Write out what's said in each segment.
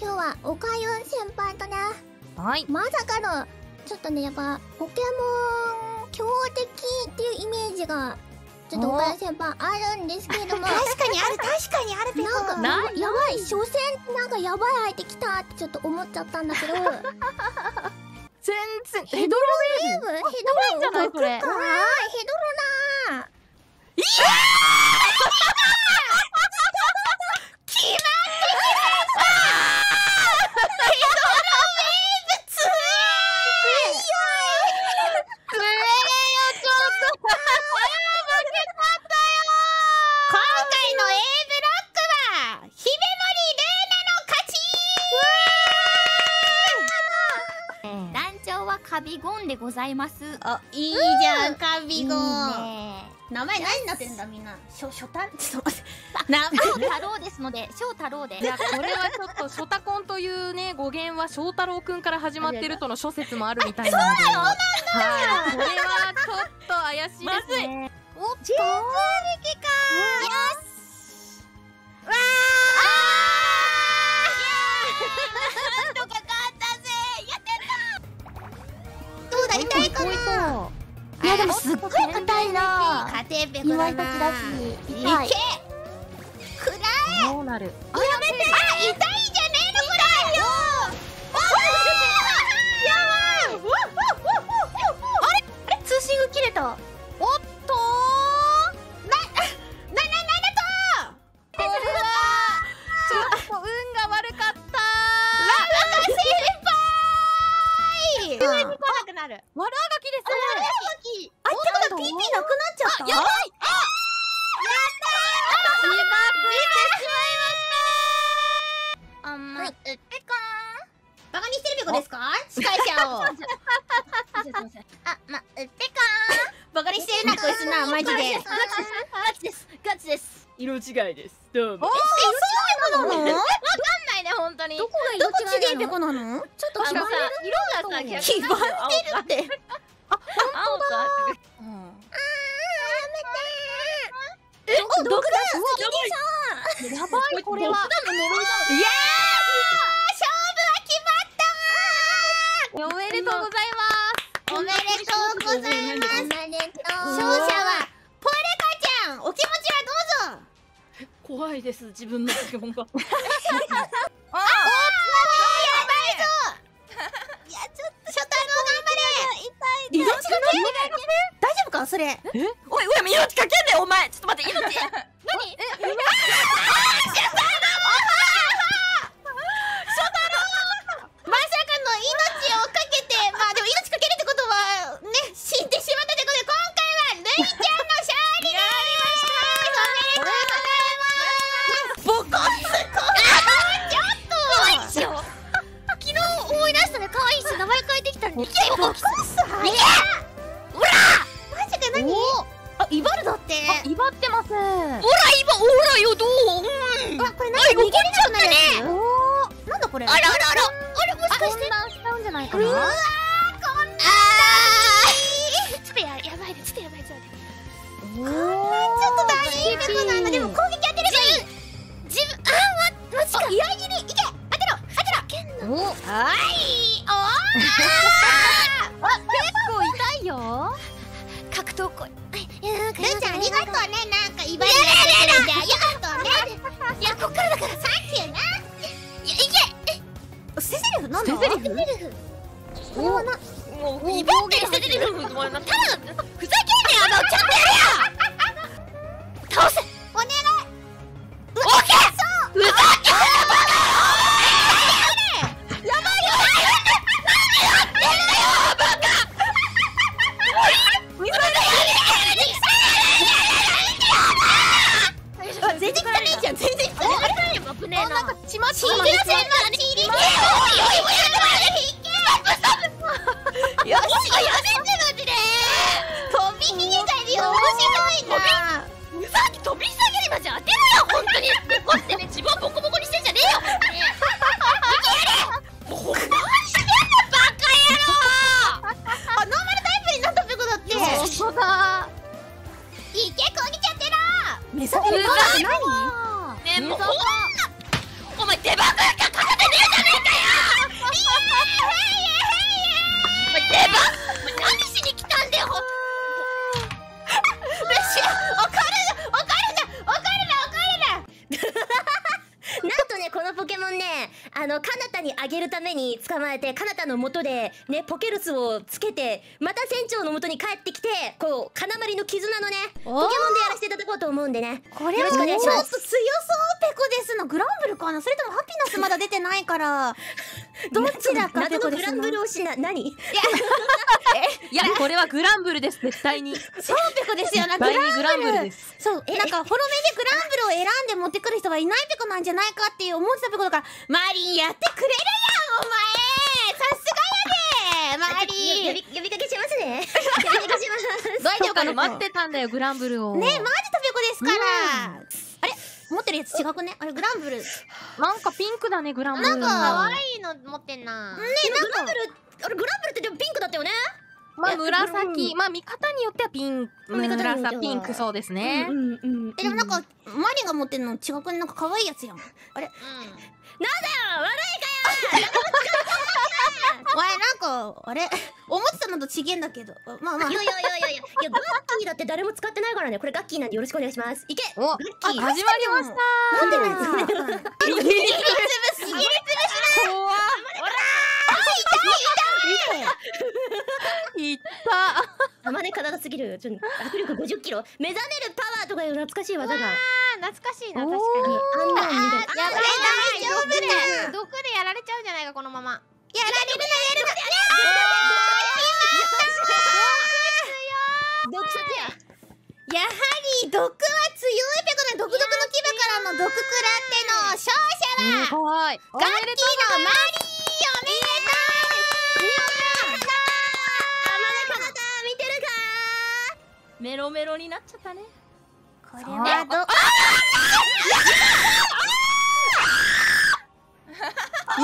今日はおかゆ先輩とねはい。まさかのちょっとねやっぱポケモン強敵っていうイメージがちょっとおかゆ先輩あるんですけれども。確かにある確かにあるなんかなやばい初戦なんかやばい相手来たってちょっと思っちゃったんだけど。全然ヘドロウェーブヘドロいいんじゃないそれ。あーヘドロなつえよちょっと今回の A ブロックは姫森ルーナの勝ち団長はカビゴンでございます。あいいじゃんカビゴね。名前何になってるんだみんな？しょ初単 ちょっと待って。名前。翔太郎ですので翔太郎で。いやこれはちょっとショタコンというね語源は翔太郎くんから始まってるとの諸説もあるみたいなので。はい。これはちょっと怪しいですね。おっと。ジェズリキってどうだ痛いかな。といやでもすっごい硬いな。いくらどうなる？あやめて。あ痛いじゃねえのくらい。よやばい。あれ？あれ？通信が切れたうっぺバカにしてるべこですか？司会者を。か あまうっぺかバカにしてるなこいつなマジで。え、ガチです。ガチです。色違いです。どうも。そうなの？わかんないね本当に。どこがどこちげえ色違いなのべこなの？ちょっとあのさ色がさ逆黄ばんでるって。青かお、毒だ。やばいこれは怖いです自分のポケモンがおーやばいぞ。いやちょっと初太郎頑張れ。命がけ？大丈夫か？それ。え？おいおい命かけんねお前。ちょっと待って命まさかの命をかけてまあでも命かけるってことはね死んでしまったってことで今回はルイちゃんの勝利でありましたおめでとうございますボコッツコちょっと昨日思い出したね可愛いし名前変えてきたのにボコッツ早っほらマジで何？あイバルだって。あってます。ほら今ほらよどう？うん。あこれなんか逃げれなくなるやつおー。なんだこれ？あらあらあら。あれもしかして？混乱しちゃうんじゃないかなうわーこんなちょっとややばいね。ちょっとやばいちょっと。ちょっと大変なことなんけセセリフなんだ？セセリフこれはなもう威張ってるセレブもうただふざけんねあのちゃんとやれや倒せために捕まえてカナタの元でねポケルスをつけてまた船長の元に帰ってきてこう金まりの絆のねポケモンでやらせていただこうと思うんでね。これよろしくお願いします。ちょっと強そうペコです。のグランブルかなそれともハピナスまだ出てないから。どちらかペ謎のグランブル推しな何？いや。これはグランブルです。絶対に。そうペコですよ。なグランブル第二グランブル。ですそう。え？なんかフォロメでグランブルを選んで持ってくる人はいないペコなんじゃないかっていう思ってたペコだからマリンやってくれる前さすがやでマ呼リンび呼びかけしますね。呼びかけします。大丈夫かな待ってたんだよグランブルを。ねマジとペコですから、あれ持ってるやつ違くね？あれグランブル。ねなんかピンクだねグランブル。なんか可愛いの持ってんな。グランブルあれグランブルってでもピンクだったよね？まあ紫まあ見方によってはピン見方によっては。紫ピンクそうですね。うんうんうんえでもなんかマリンが持ってるの違くね？なんか可愛いやつやん。あれ。うん。お前なんかあれ？思ってたのと違えんだけど。まあまあ。いやいやいやいやいや。いやガッキーだって誰も使ってないからね。これガッキーなんでよろしくお願いします。いけ。おガッキー。始まりました。持っ。てない。やつ怖っい。ったあまね体すぎるちょっと握力50キロ目覚めるパワーとかい。う懐かしい。技が懐かしい。な確かにあんなんみたい。やばい。大丈夫だよ毒でちゃうんじゃないかこのまま。やられるなやるな毒殺ややはり。毒は強いペコな独特の牙からの毒食らっての勝者はうガッキーのマリーおめでと見てるかメロメロになっちゃったねうこれはど見せてくれま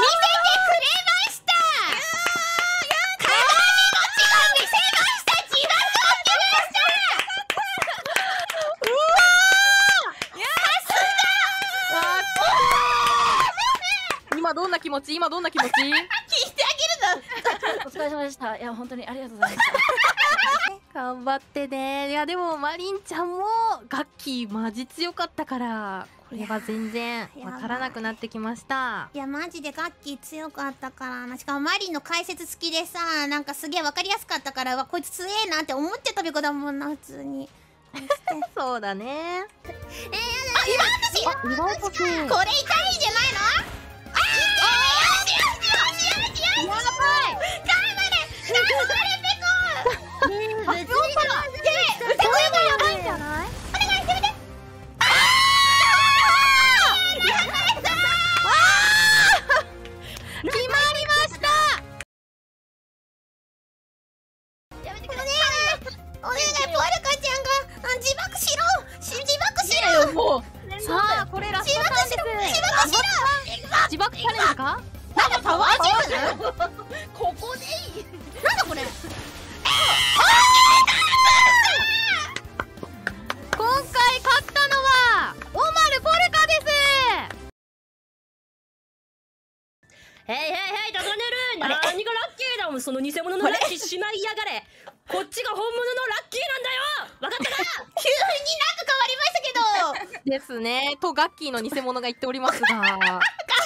した。鏡餅が見せました。自爆今どんな気持ち？今どんな気持ち？聞いてあげるぞお疲れ様でした。いや、本当にありがとうございました。頑張ってね。いやでもマリンちゃんもガッキーマジ強かったからこれは全然わからなくなってきました。いやマジでガッキー強かったからなしかもマリンの解説好きでさなんかすげえわかりやすかったからわこいつ強えなって思っちゃったべこだもんな普通に。こうしてそうだねこれ痛いんじゃないのお願いポルカちゃんがあ自爆しろ自爆しろもうさあこれラストターンです自爆しろ自爆チャレンジかなんだパワージェルここでいい。なんだこれ今回勝ったのはオマルポルカですへい。へいへい。高ネル何がラッキーだもんその偽物のラッキーしまい。やがれこっちが本物のラッキーなんだよ。わかったか急になんか変わりましたけど。ですね。とガッキーの偽物が言っておりますが。ガ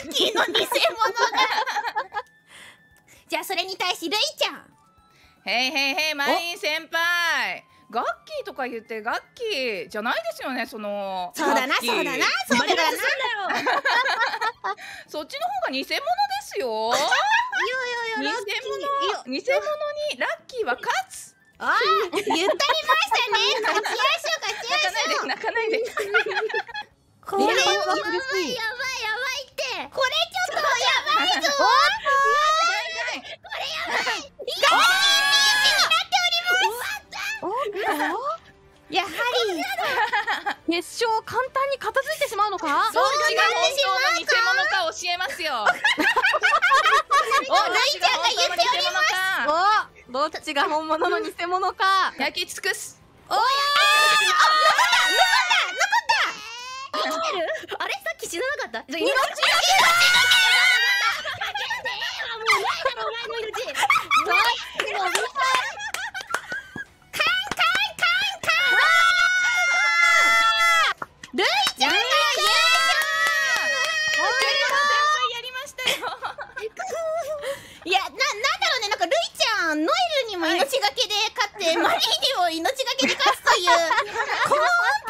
ッキーの偽物が。じゃあそれに対しルイちゃん。へいへいへいマリン先輩。ガッキーとか言ってガッキーじゃないですよねその。そうだなそうだなそうだなそっちの方が偽物ですよ。偽物偽物にラッキーは勝つあー言ったりましたね。勝ちましょう勝ちま泣かないで。しょう泣かないで。これはやばいやばいやばいって。これちょっとやばいぞ。やはり決勝簡単に片付いてしまうのかどっちが本当の偽物か教えますよおルイちゃんが言っておりますおどっちが本物の偽物か。焼き尽くす。あれさっき死ななかったじゃあ命ルイちゃんが先輩にも命がけで勝って、マリーにも命がけで勝つという、